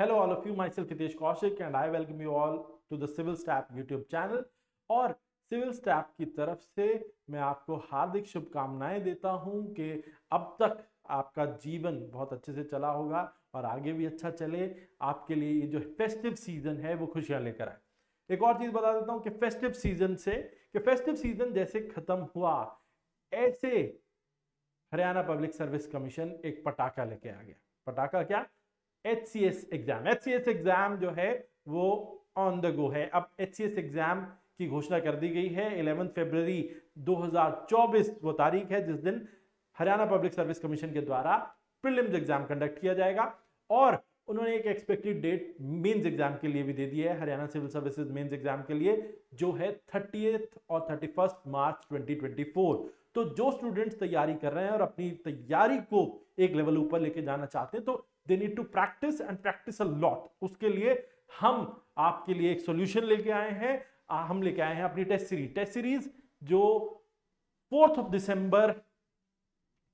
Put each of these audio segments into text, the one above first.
Hello all of you, myself Hitesh Kaushik and I welcome you all to the Civil Staff YouTube channel. और civil staff की तरफ़ से मैं आपको हार्दिक शुभकामनाएँ देता हूँ कि अब तक आपका जीवन बहुत अच्छे से चला होगा और आगे भी अच्छा चले। आपके लिए ये जो फेस्टिव सीज़न है वो खुशियाँ लेकर आए। एक और चीज़ बता देता हूँ कि फेस्टिव सीज़न से कि फेस्टिव सीज़न जैसे खत्म हुआ ऐसे हरियाणा पब्लिक सर्विस कमीशन एक पटाखा लेके आ गया। पटाखा क्या? H C S exam H C S exam जो है, वो ऑन द गो है। अब एच सी एस एग्ज़ाम की घोषणा कर दी गई है। 11 फरवरी 2024 वो तारीख है, जिस दिन हरियाणा पब्लिक सर्विस कमीशन के द्वारा प्रीलिम्स एग्ज़ाम कंडक्ट किया जाएगा। और उन्होंने एक एक्सपेक्टेड डेट मेंस एग्ज़ाम के लिए भी दे दी है। Haryana civil services mains exam के लिए, जो है थर्टी और थर्टी मार्च 2024 तो जो स्टूडेंट्स तैयारी कर रहे हैं और अपनी तैयारी को एक लेवल ऊपर लेके जाना चाहते हैं तो they need to practice and practice a lot उसके लिए हम आपके लिए एक सॉल्यूशन लेके आए हैं। हम लेके आए हैं अपनी टेस्ट सीरीज़ टेस्ट सीरीज़ जो फोर्थ ऑफ़ दिसंबर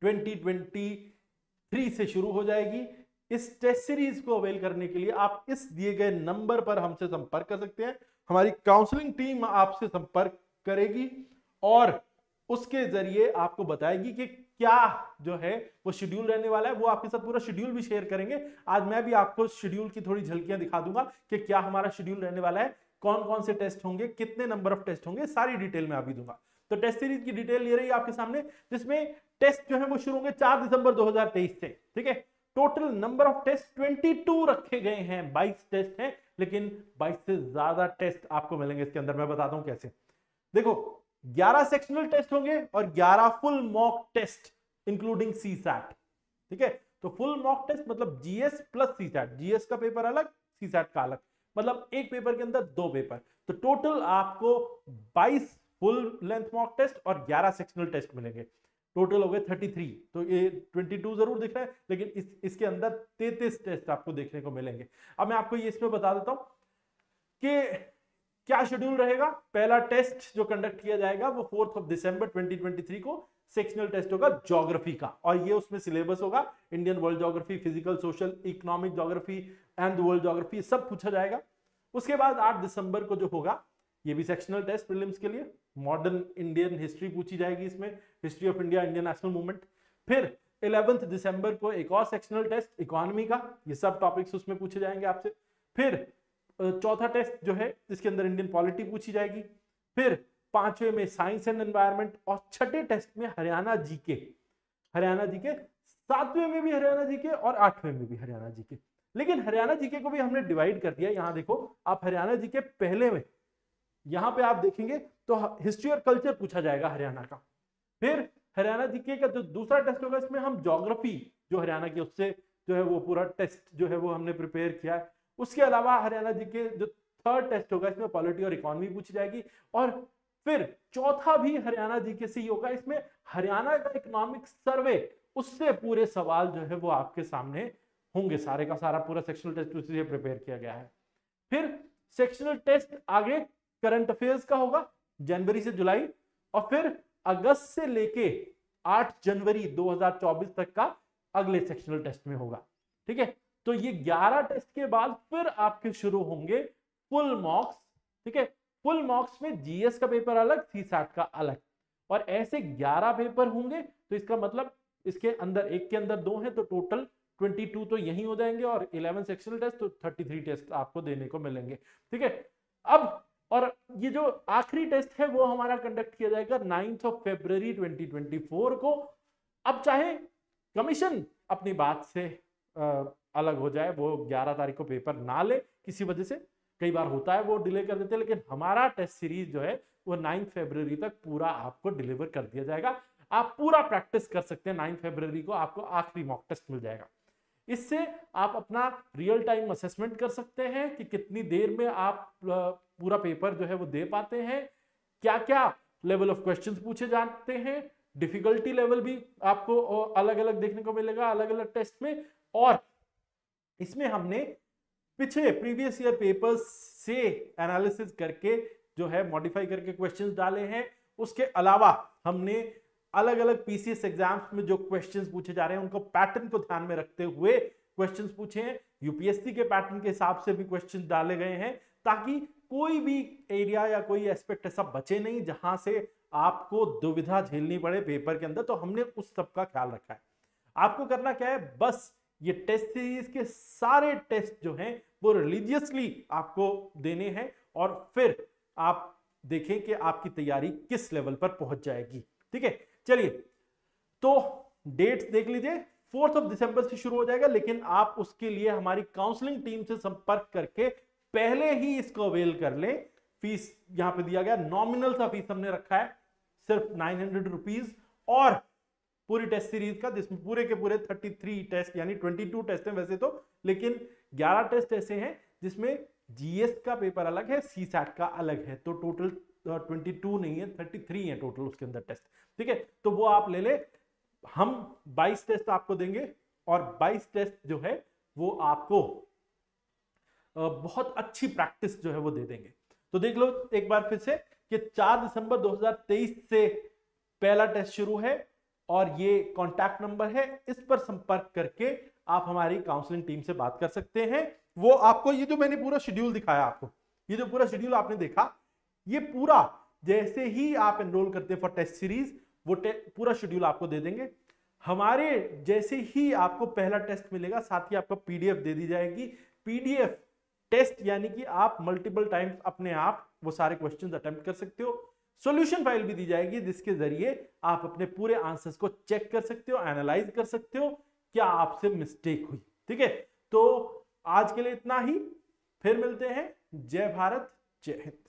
2023 से शुरू हो जाएगी। इस टेस्ट सीरीज़ को अवेल करने के लिए आप इस दिए गए नंबर पर हमसे संपर्क कर सकते हैं। हमारी काउंसलिंग टीम आपसे संपर्क करेगी और उसके ज़रिए आपको बताएगी कि क्या जो है वो शेड्यूल रहने वाला है, वो आपके साथ पूरा शेड्यूल भी शेयर करेंगे। आज मैं भी आपको शेड्यूल की थोड़ी झलकियाँ दिखा दूँगा कि क्या हमारा शेड्यूल रहने वाला है कौन कौन से टेस्ट होंगे, कितने नंबर ऑफ़ टेस्ट होंगे, सारी डिटेल में अभी दूँगा। तो टेस्ट सीरीज़ की डिटेल ये रही है आपके सामने, जिसमें टेस्ट जो है वो शुरू होंगे चार दिसंबर 2023 से, ठीक है? टोटल नंबर ऑफ़ टेस्ट 22 रखे गए हैं 22 टेस्ट हैं, लेकिन 22 से ज़्यादा टेस्ट आपको मिलेंगे इसके अंदर, मैं बताता हूँ कैसे। देखो 11 सेक्शनल टेस्ट होंगे और 11 full mock test including C SAT ठीक है? तो फुल मॉक टेस्ट मतलब GS plus C SAT GS का पेपर अलग सी सैट का अलग. मतलब एक पेपर के अंदर दो पेपर तो टोटल आपको 22 फुल लेंथ मॉक टेस्ट और 11 सेक्शनल टेस्ट मिलेंगे. टोटल हो गए 33 तो ये 22 ज़रूर दिख रहा है, लेकिन इस, इसके अंदर 33 टेस्ट आपको देखने को मिलेंगे. अब मैं आपको ये इसमें बता देता हूँ कि क्या शेड्यूल रहेगा? पहला टेस्ट जो कंडक्ट किया जाएगा वो फोर्थ ऑफ़ दिसंबर 2023 को सेक्शनल टेस्ट होगा ज्योग्राफी का। और ये उसमें सिलेबस होगा। Indian world geography physical social economic geography and world geography सब पूछा जाएगा। उसके बाद 8 दिसंबर को जो होगा, ये भी सेक्शनल टेस्ट प्रीलिम्स के लिए। मॉडर्न इंडियन हिस्ट्री पूछी जाएगी इसमें। History of India Indian national movement फिर इलेवेंथ दिसंबर को एक और सेक्शनल टेस्ट इकोनॉमी का। ये सब टॉपिक्स उसमें पूछे जाएँगे आपसे। फिर चौथा टेस्ट जो है, जिसके अंदर इंडियन पॉलिटी पूछी जाएगी। फिर पांचवे में साइंस एंड एनवायरमेंट और छठे टेस्ट में हरियाणा जीके। हरियाणा जीके, सातवें में भी हरियाणा जीके और आठवें में भी हरियाणा जीके। लेकिन हरियाणा जीके को भी हमने डिवाइड कर दिया। यहाँ देखो, आप हरियाणा जीके पहले में, यहाँ पे आप देखेंगे तो हिस्ट्री और कल्चर पूछा जाएगा हरियाणा का। फिर हरियाणा जीके का जो दूसरा टेस्ट होगा, इसमें हम जोग्राफी जो हरियाणा की उससे जो है वो पूरा टेस्ट जो है वो हमने प्रिपेयर किया है। उसके अलावा हरियाणा जी के जो थर्ड टेस्ट होगा, इसमें पॉलिटी और इकोनॉमी पूछी जाएगी। और फिर चौथा भी हरियाणा जी के सी होगा इसमें हरियाणा का इकोनॉमिक सर्वे उससे पूरे सवाल जो है वो आपके सामने होंगे। सारे का सारा पूरा सेक्शनल टेस्ट उसी से प्रिपेयर किया गया है। फिर सेक्शनल टेस्ट आगे करंट अफेयर्स का होगा, जनवरी से जुलाई। और फिर अगस्त से लेके 8 जनवरी 2024 तक का अगले सेक्शनल टेस्ट में होगा। ठीक है? तो ये 11 टेस्ट के बाद फिर आपके शुरू होंगे फुल मॉक्स, ठीक है? फुल मॉक्स में जीएस का पेपर अलग सी का अलग। और ऐसे 11 पेपर होंगे तो इसका मतलब इसके अंदर, एक के अंदर दो हैं तो टोटल 22 तो यही हो जाएँगे और 11 सेक्शनल टेस्ट तो 33 टेस्ट आपको देने को मिलेंगे, ठीक है? अब, और ये जो आखिरी टेस्ट है, वो हमारा कंडक्ट किया जाएगा नाइन्थ ऑफ़ फेब्रवरी 2024 को। अब चाहे कमीशन अपनी बात से अलग हो जाए, वो 11 तारीख को पेपर ना ले, किसी वजह से। कई बार होता है, वो डिले कर देते हैं, लेकिन हमारा टेस्ट सीरीज़ जो है, वो नाइन्थ फेब्रवरी तक पूरा आपको डिलीवर कर दिया जाएगा। आप पूरा प्रैक्टिस कर सकते हैं नाइन्थ फेब्रवरी को आपको आखिरी मॉक टेस्ट मिल जाएगा। इससे आप अपना रियल टाइम असेसमेंट कर सकते हैं कि कितनी देर में आप पूरा पेपर जो है वो दे पाते हैं। क्या क्या लेवल ऑफ़ क्वेश्चंस पूछे जाते हैं। डिफिकल्टी लेवल भी आपको अलग अलग देखने को मिलेगा अलग अलग टेस्ट में। और इसमें हमने पिछले प्रीवियस ईयर पेपर्स से एनालिसिस करके जो है मॉडिफाई करके क्वेश्चंस डाले हैं। उसके अलावा हमने अलग अलग पीसीएस एग्ज़ाम्स में जो क्वेश्चंस पूछे जा रहे हैं, उनको पैटर्न को ध्यान में रखते हुए क्वेश्चंस पूछे हैं। यूपीएससी के पैटर्न के हिसाब से भी क्वेश्चन डाले गए हैं ताकि कोई भी एरिया या कोई एस्पेक्ट ऐसा बचे नहीं जहाँ से आपको दुविधा झेलनी पड़े पेपर के अंदर। तो हमने उस सब का ख्याल रखा है। आपको करना क्या है? बस ये टेस्ट सीरीज़ के सारे टेस्ट जो हैं, वो रिलीजियसली आपको देने हैं और फिर आप देखें कि आपकी तैयारी किस लेवल पर पहुँच जाएगी। ठीक है? चलिए तो डेट्स देख लीजिए। फोर्थ ऑफ़ दिसंबर से शुरू हो जाएगा, लेकिन आप उसके लिए हमारी काउंसलिंग टीम से संपर्क करके पहले ही इसको अवेल कर ले। फ़ीस यहाँ पे दिया गया नॉमिनल सा फ़ीस हमने रखा है, सिर्फ़ नाइन हंड्रेड रुपीज़ और पूरी टेस्ट सीरीज़ का, जिसमें पूरे के पूरे 33 टेस्ट, यानी 22 टेस्ट हैं वैसे तो लेकिन 11 टेस्ट ऐसे हैं, जिसमें जीएस का पेपर अलग है सी सैट का अलग है तो टोटल 22 नहीं है 33 है टोटल उसके अंदर टेस्ट। ठीक है? तो वो आप ले ले, हम 22 टेस्ट आपको देंगे, और 22 टेस्ट जो है, वो आपको बहुत अच्छी प्रैक्टिस जो है वो दे देंगे। तो देख लो एक बार फिर से कि 4 दिसंबर 2023 से पहला टेस्ट शुरू है और ये कॉन्टैक्ट नंबर है इस पर संपर्क करके आप हमारी काउंसलिंग टीम से बात कर सकते हैं। वो आपको ये जो मैंने पूरा शेड्यूल दिखाया आपको ये जो पूरा शेड्यूल आपने देखा ये पूरा जैसे ही आप एनरोल करते हैं फॉर टेस्ट सीरीज़ वो टे, पूरा शेड्यूल आपको दे देंगे। हमारे जैसे ही आपको पहला टेस्ट मिलेगा साथ ही आपको पीडीएफ दे दी जाएगी। पीडीएफ टेस्ट यानी कि आप मल्टीपल टाइम्स अपने आप वो सारे क्वेश्चंस अटेम्प्ट कर सकते हो। सॉल्यूशन फ़ाइल भी दी जाएगी जिसके ज़रिए आप अपने पूरे आंसर्स को चेक कर सकते हो, एनालाइज कर सकते हो क्या आपसे मिस्टेक हुई। ठीक है? तो आज के लिए इतना ही, फिर मिलते हैं। जय भारत, जय हिंद।